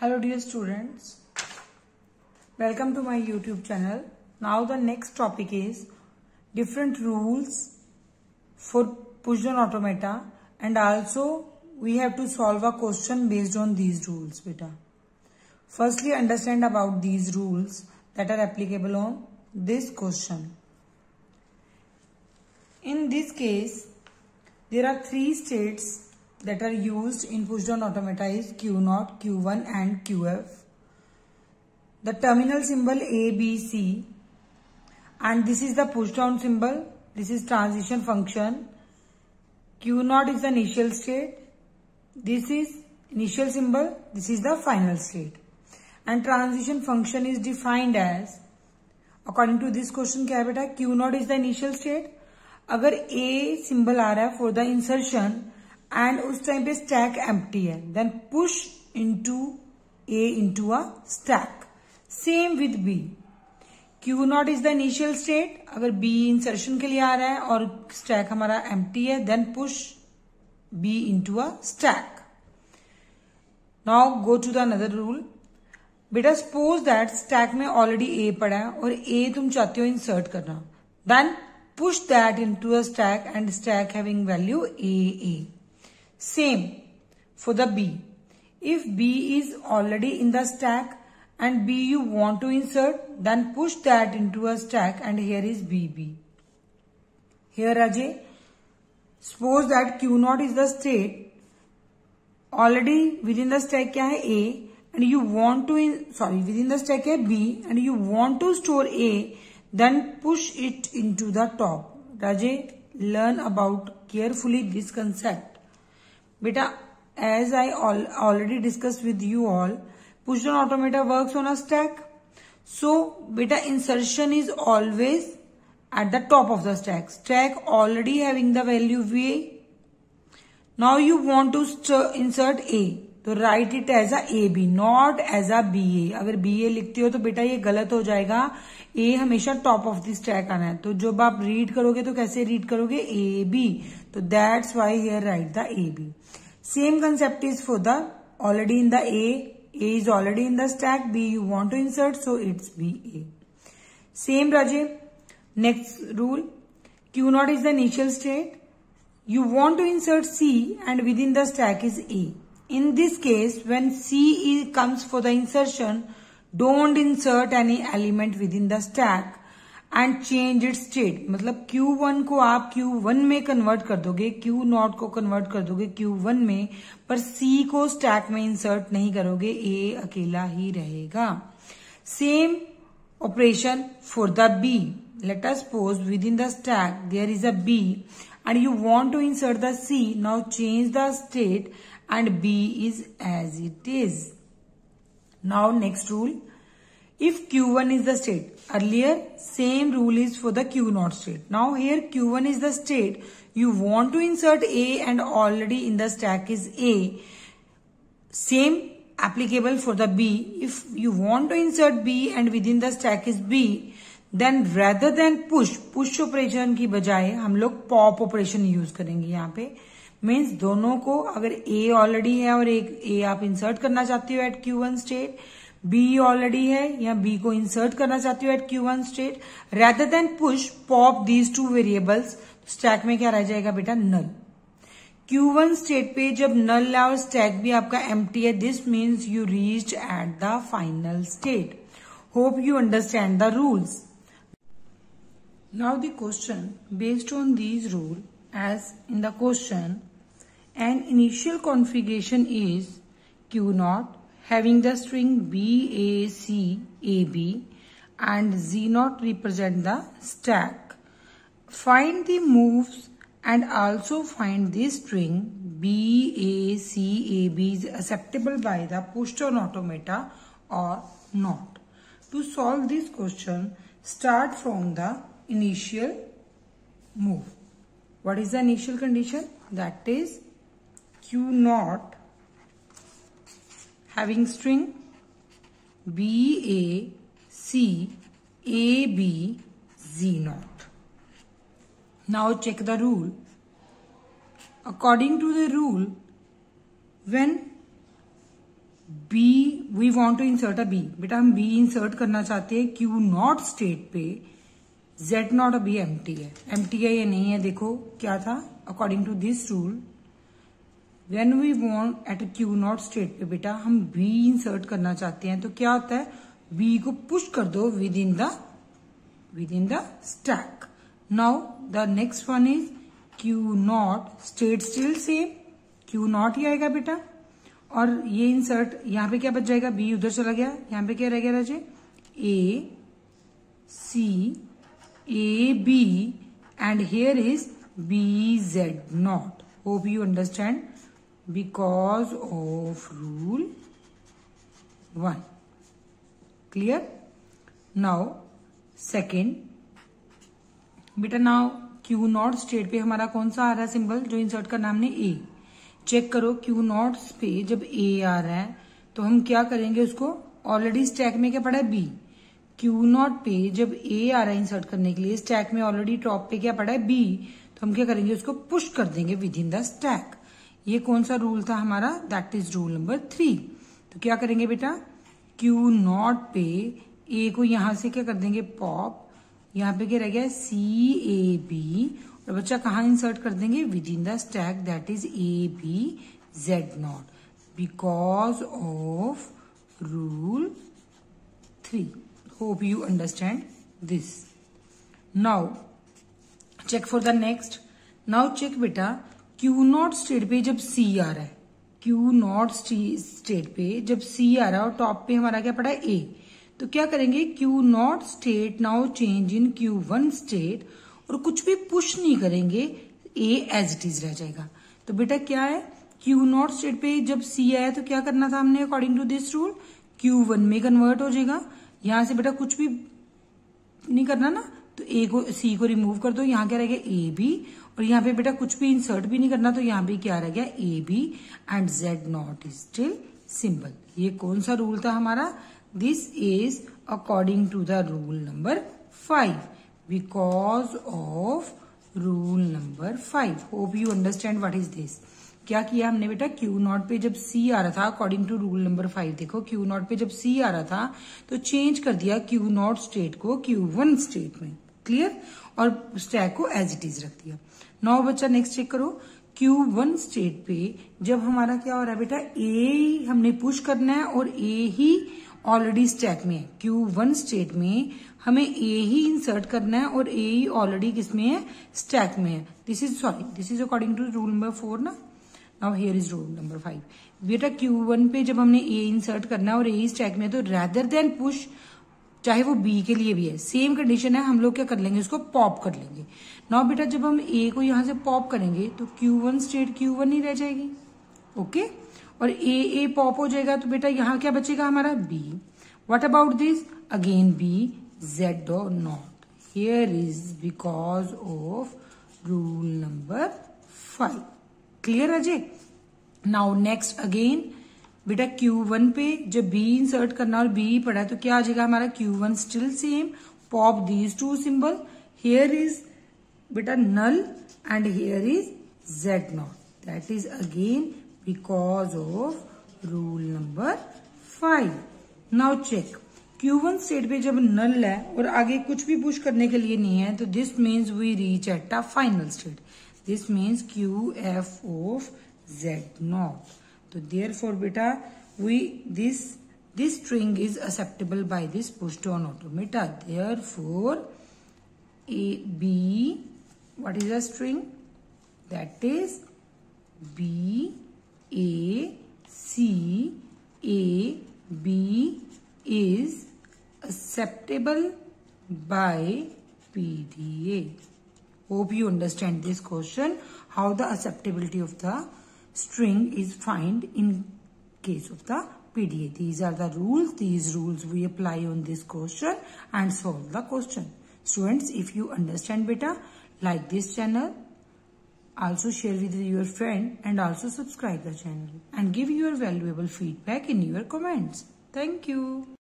Hello dear students. Welcome to my YouTube channel. Now the next topic is different rules for Pushdown automata and also we have to solve a question based on these rules beta. Firstly understand about these rules that are applicable on this question. In this case there are three states that are used in push down automata is Q0, Q1 and QF. The terminal symbol A, B, C and this is the push down symbol. This is transition function. Q0 is the initial state. This is initial symbol. This is the final state. And transition function is defined as according to this question क्या है बेटा Q0 is the initial state. अगर A symbol आ रहा है for the insertion and उस time पे stack empty है. Then push into a into a stack same with B Q naught is the initial state अगर बी इंसर्शन के लिए आ रहा है और स्टैक हमारा एम्प्टी है then push B into a stack now go to the another rule बेटा सपोज़ दैट स्टैक में ऑलरेडी ए पड़ा है और ए तुम चाहते हो इंसर्ट करना. Then push that into a stack and stack having value A A Same for the B. If B is already in the stack and B you want to insert, then push that into a stack and here is BB. Here Ajay, suppose that Q0 is the state, already within the stack kya hai A and you want to, in, sorry, within the stack hai B and you want to store A, then push it into the top. Rajay, learn about carefully this concept. बेटा as I already discuss with you all pushdown automata work on a stack so बेटा insertion is always at the top of the stack stack already having the value V A now you want to insert A तो write it as a A B not as a B A अगर B ए लिखते हो तो बेटा ये गलत हो जाएगा। ए हमेशा टॉप ऑफ़ द स्टैक आना है। तो जब आप रीड करोगे तो कैसे रीड करोगे? ए बी तो that's why here write the A B same concept is for the already in the A A is already in the stack B you want to insert so it's B A same Raje next rule Q naught is the initial state you want to insert C and within the stack is A. In this case, when C comes for the insertion, don't insert any element within the stack and change it state मतलब Q1 को आप Q1 में convert कर दोगे Q0 को convert कर दोगे Q1 में, पर C को स्टैक में इंसर्ट नहीं करोगे, A अकेला ही रहेगा same operation for the B. Let us pose within the stack there is a B and you want to insert the C. Now change the state and B is as it is now next rule if Q1 is the state. Earlier, same rule is for the Q0 state. Now here Q1 is the state. You want to insert A and already in the stack is A. Same applicable for the B. If you want to insert B and within the stack is B, then rather than push, push operation की बजाय हम लोग pop operation use करेंगे यहाँ पे means दोनों को अगर ए ऑलरेडी है और एक ए आप इंसर्ट करना चाहते हो at Q one state B already है या बी को इंसर्ट करना चाहती हो at Q one state rather than push pop these two variables stack में क्या रह जाएगा बेटा? नल क्यू वन स्टेट पे जब नल और स्टैक भी आपका एम है this means you reach at the final state hope you understand the rules now the question based on these rule as in the question and initial configuration is q0 having the string BACAB and z0 represent the stack. Find the moves and also find the string BACAB is acceptable by the push-down automata or not. To solve this question, start from the initial move. What is the initial condition? That is Q naught having string B A C A B Z naught. Now check the rule. According to the rule, when B we want to insert a B बेटा हम B insert करना चाहते हैं Q not state पे Z naught अभी empty है empty है या नहीं है देखो क्या था according to this rule when we want at Q naught state पे, बेटा, हम बी इंसर्ट करना चाहते हैं तो क्या होता है? बी को पुश कर दो within the within the stack now the next one is Q naught state still same Q naught ही आएगा, बेटा। और ये इंसर्ट यहाँ पे क्या बच जाएगा? बी उधर चला गया। यहाँ पे क्या रह गया, Raje? A C A B and here is B Z naught hope you understand because of rule one clear now second बेटा नाउ क्यू नॉट स्टेट पे हमारा कौन सा आ रहा है सिंबल जो इंसर्ट का नाम ने ए चेक करो क्यू नॉट पे जब ए आ रहा है तो हम क्या करेंगे उसको? ऑलरेडी स्टैक में क्या पड़ा है? बी क्यू नॉट पे जब ए आ रहा है इंसर्ट करने के लिए स्टैक में ऑलरेडी टॉप पे क्या पड़ा है? बी तो हम क्या करेंगे उसको पुश कर देंगे विद इन द स्टैक ये कौन सा रूल था हमारा? That is rule number three तो क्या करेंगे बेटा? क्यू नॉट पे ए को यहाँ से क्या कर देंगे? पॉप यहाँ पे क्या रह गया? सी ए बी और बच्चा कहा इंसर्ट कर देंगे? Within the stack that is A B Z naught because of rule three hope you understand this now check for the next now check बेटा क्यू नॉट स्टेट पे जब C आ रहा है। क्यू नॉट स्टेट पे जब C आ रहा है और टॉप पे हमारा क्या पड़ा है? ए तो क्या करेंगे? Q naught state now change in Q one state और कुछ भी पुश नहीं करेंगे ए एज इट इज़ रह जाएगा। तो बेटा क्या है? क्यू नॉट स्टेट पे जब सी आया तो क्या करना था हमने according to this rule Q one में कन्वर्ट हो जाएगा। यहाँ से बेटा कुछ भी नहीं करना ना तो ए को सी को रिमूव कर दो। यहाँ क्या रहेगा? ए बी और यहाँ पे बेटा कुछ भी इंसर्ट भी नहीं करना तो यहाँ पे क्या रह गया? A B and Z naught is still symbol ये कौन सा रूल था हमारा? This is according to the rule number five because of rule number five hope you understand what is this क्या किया हमने बेटा? क्यू नॉट पे जब सी आ रहा था according to rule number five देखो क्यू नॉट पे जब सी आ रहा था तो चेंज कर दिया क्यू नॉट स्टेट को क्यू वन स्टेट में. क्लियर और स्टैक को एज इट इज़ रख दिया. नौ बच्चा नेक्स्ट चेक करो। क्यू वन स्टेट पे जब हमारा क्या हो रहा है बेटा ए हमने पुश करना है और ए ही ऑलरेडी स्टैक में है। क्यू वन स्टेट में हमें ए ही इंसर्ट करना है और ए ही ऑलरेडी किसमें है? स्टैक में है। This is sorry this is according to rule number four ना? Now here is rule number five बेटा क्यू वन पे जब हमने ए इंसर्ट करना है और ए स्टैक में है तो रैदर देन पुश चाहे वो बी के लिए भी है। सेम कंडीशन है, हम लोग क्या कर लेंगे, उसको पॉप कर लेंगे। नाउ बेटा, जब हम ए को यहाँ से पॉप करेंगे तो Q one state Q one ही रह जाएगी। ओके और ए ए पॉप हो जाएगा तो बेटा यहाँ क्या बचेगा हमारा? B what about this again B Z or not. Here is because of rule number 5. Clear, Ajay? Now next again बेटा Q1 पे जब B इंसर्ट करना और B पढ़ा तो क्या आ जाएगा हमारा Q1 still same pop these two symbol here is बेटा null and here is Z naught that is again because of rule number five now check Q1 state पे जब नल है और आगे कुछ भी पुश करने के लिए नहीं है तो this means we reach at a final state this means Q F of Z naught So therefore beta we this this string is acceptable by this pushed on automata. Therefore a b what is the string that is b a c a b is acceptable by PDA. Hope you understand this question, how the acceptability of the string is find in case of the PDA. These are the rules. These rules we apply on this question and solve the question. Students, if you understand better, like this channel, also share with your friend and also subscribe the channel and give your valuable feedback in your comments. Thank you.